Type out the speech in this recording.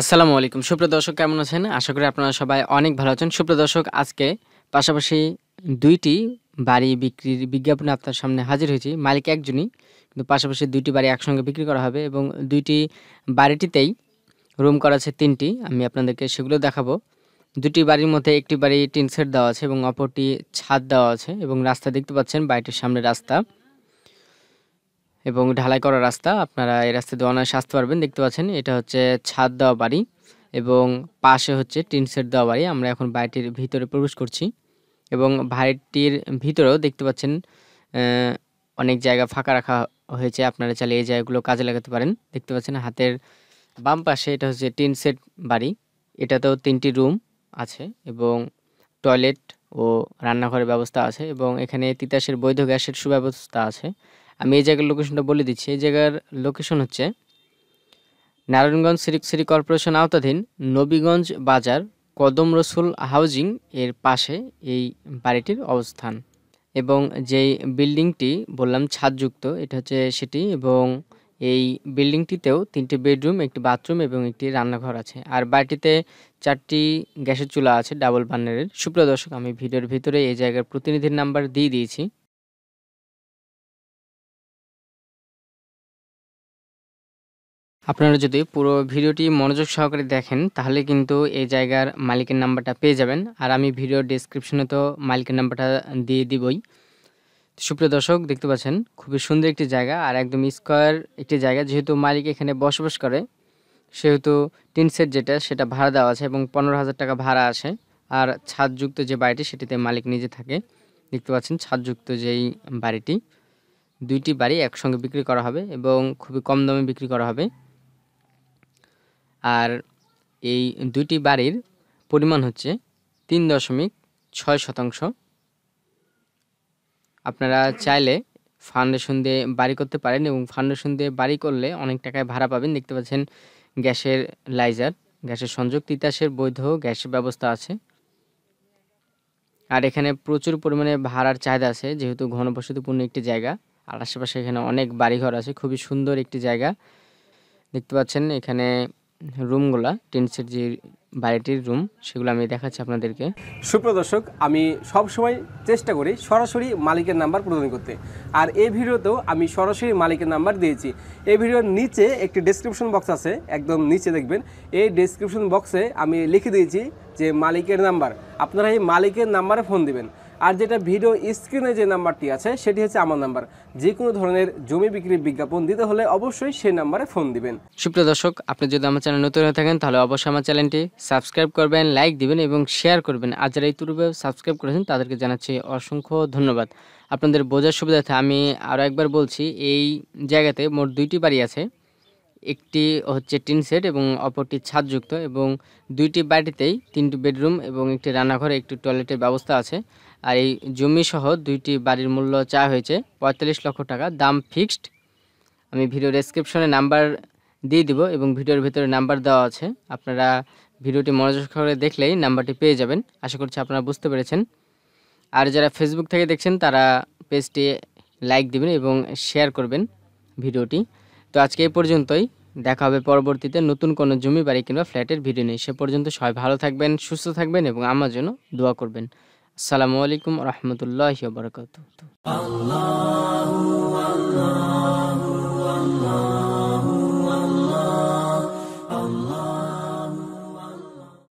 আসসালামু আলাইকুম। সুপ্রিয় দর্শক, কেমন আছেন? আশা করি আপনারা সবাই অনেক ভালো আছেন। সুপ্রিয় দর্শক, আজকে পাশাপাশি দুইটি বাড়ি বিক্রির বিজ্ঞাপনে আপনার সামনে হাজির হয়েছি। মালিক একজনই, কিন্তু পাশাপাশি দুইটি বাড়ি একসঙ্গে বিক্রি করা হবে এবং দুইটি বাড়িটিতেই রুম করা আছে তিনটি। আমি আপনাদেরকে সেগুলো দেখাবো। দুটি বাড়ির মধ্যে একটি বাড়ি টিন সেট দেওয়া আছে এবং অপরটি ছাদ দেওয়া আছে এবং রাস্তা দেখতে পাচ্ছেন, বাড়িটির সামনে রাস্তা। এবং ঢালাই করা রাস্তা, আপনারা এই রাস্তা দিয়ে অনায়াসে আসতে পারবেন। দেখতে পাচ্ছেন, এটা হচ্ছে ছাদ দেওয়া বাড়ি এবং পাশে হচ্ছে টিন সেট দেওয়া বাড়ি। আমরা এখন বাড়িটির ভিতরে প্রবেশ করছি এবং বাড়িটির ভিতরেও দেখতে পাচ্ছেন অনেক জায়গা ফাঁকা রাখা হয়েছে। আপনারা চাইলে এই জায়গাগুলো কাজে লাগাতে পারেন। দেখতে পাচ্ছেন, হাতের বাম পাশে এটা হচ্ছে টিন সেট বাড়ি। এটাতেও তিনটি রুম আছে এবং টয়লেট ও রান্নাঘরের ব্যবস্থা আছে এবং এখানে তিতাসের বৈধ গ্যাসের সুব্যবস্থা আছে। আমি এই জায়গার লোকেশনটা বলে দিচ্ছি। এই জায়গার লোকেশন হচ্ছে নারায়ণগঞ্জ সিটি সিটি কর্পোরেশন আওতাধীন নবীগঞ্জ বাজার কদম রসুল হাউজিং এর পাশে এই বাড়িটির অবস্থান। এবং যেই বিল্ডিংটি বললাম ছাদযুক্ত, এটা হচ্ছে সেটি এবং এই বিল্ডিংটিতেও তিনটি বেডরুম, একটি বাথরুম এবং একটি রান্নাঘর আছে। আর বাড়িটিতে চারটি গ্যাসের চুলা আছে, ডাবল বার্নারের। সুপ্রিয় দর্শক, আমি ভিডিওর ভিতরে এই জায়গার প্রতিনিধির নাম্বার দিয়ে দিয়েছি। আপনারা যদি পুরো ভিডিওটি মনোযোগ সহকারে দেখেন, তাহলে কিন্তু এই জায়গার মালিকের নাম্বারটা পেয়ে যাবেন। আর আমি ভিডিও ডিসক্রিপশনে তো মালিকের নাম্বারটা দিয়ে দিবই। সুপ্রিয় দর্শক, দেখতে পাচ্ছেন, খুবই সুন্দর একটি জায়গা আর একদম স্কোয়ার একটি জায়গা। যেহেতু মালিক এখানে বসবাস করে, সেহেতু টিন সেট যেটা, সেটা ভাড়া দেওয়া আছে এবং পনেরো হাজার টাকা ভাড়া আছে। আর ছাদযুক্ত যে বাড়িটি, সেটিতে মালিক নিজে থাকে। দেখতে পাচ্ছেন, ছাদযুক্ত যেই বাড়িটি, দুইটি বাড়ি একসঙ্গে বিক্রি করা হবে এবং খুবই কম দামে বিক্রি করা হবে। আর এই দুইটি বাড়ির পরিমাণ হচ্ছে তিন দশমিক ছয় শতাংশ। আপনারা চাইলে ফাউন্ডেশন দিয়ে বাড়ি করতে পারেন এবং ফাউন্ডেশন দিয়ে বাড়ি করলে অনেক টাকায় ভাড়া পাবেন। দেখতে পাচ্ছেন গ্যাসের লাইজার, গ্যাসের সংযোগ, তিতাসের বৈধ গ্যাসের ব্যবস্থা আছে। আর এখানে প্রচুর পরিমাণে ভাড়ার চাহিদা আছে, যেহেতু ঘনবসতিপূর্ণ একটি জায়গা। আর আশেপাশে এখানে অনেক বাড়িঘর আছে, খুবই সুন্দর একটি জায়গা। দেখতে পাচ্ছেন এখানে রুমগুলা টেন্সের যে বাড়িটির রুম, সেগুলো আমি দেখাচ্ছি আপনাদেরকে। সুপ্রিয় দর্শক, আমি সব সময় চেষ্টা করি সরাসরি মালিকের নাম্বার প্রদান করতে। আর এই ভিডিওতেও আমি সরাসরি মালিকের নাম্বার দিয়েছি। এই ভিডিওর নিচে একটি ডেসক্রিপশন বক্স আছে, একদম নিচে দেখবেন। এই ডেসক্রিপশন বক্সে আমি লিখে দিয়েছি যে মালিকের নাম্বার। আপনারা এই মালিকের নাম্বারে ফোন দিবেন। আর যেটা ভিডিও স্ক্রিনে যে নাম্বারটি আছে, সেটি হচ্ছে আমার নাম্বার। যে কোনো ধরনের জমি বিক্রির বিজ্ঞাপন দিতে হলে অবশ্যই সেই নাম্বারে ফোন দিবেন। সুপ্রিয় দর্শক, আপনি যদি আমার চ্যানেল নতুন হয়ে থাকেন, তাহলে অবশ্যই আমার চ্যানেলটি সাবস্ক্রাইব করবেন, লাইক দিবেন এবং শেয়ার করবেন। আর যারা এই পূর্বে সাবস্ক্রাইব করেছেন, তাদেরকে জানাচ্ছি অসংখ্য ধন্যবাদ। আপনাদের বোঝার সুবিধার্থে আমি আরও একবার বলছি, এই জায়গাতে মোট দুইটি বাড়ি আছে। একটি হচ্ছে টিন সেট এবং অপরটি ছাদযুক্ত এবং দুইটি বাড়িতেই তিনটি বেডরুম এবং একটি রান্নাঘর একটি টয়লেটের ব্যবস্থা আছে। আর এই জমি সহ দুইটি বাড়ির মূল্য চা হয়েছে পঁয়তাল্লিশ লক্ষ টাকা, দাম ফিক্সড। আমি ভিডিও ডেসক্রিপশনে নাম্বার দিয়ে দিব এবং ভিডিওর ভিতরে নাম্বার দেওয়া আছে। আপনারা ভিডিওটি মনোযোগ করে দেখলেই নাম্বারটি পেয়ে যাবেন। আশা করছি আপনারা বুঝতে পেরেছেন। আর যারা ফেসবুক থেকে দেখছেন, তারা পেজটি লাইক দিবেন এবং শেয়ার করবেন ভিডিওটি। তো আজকে এই পর্যন্তই। দেখা হবে পরবর্তীতে নতুন কোনো জমি, বাড়ি কিংবা ফ্ল্যাটের ভিডিও নিয়ে। সে পর্যন্ত সবাই ভালো থাকবেন, সুস্থ থাকবেন এবং আমার জন্য দোয়া করবেন। আসসালামু আলাইকুম রহমতুল্লাহ বারকাত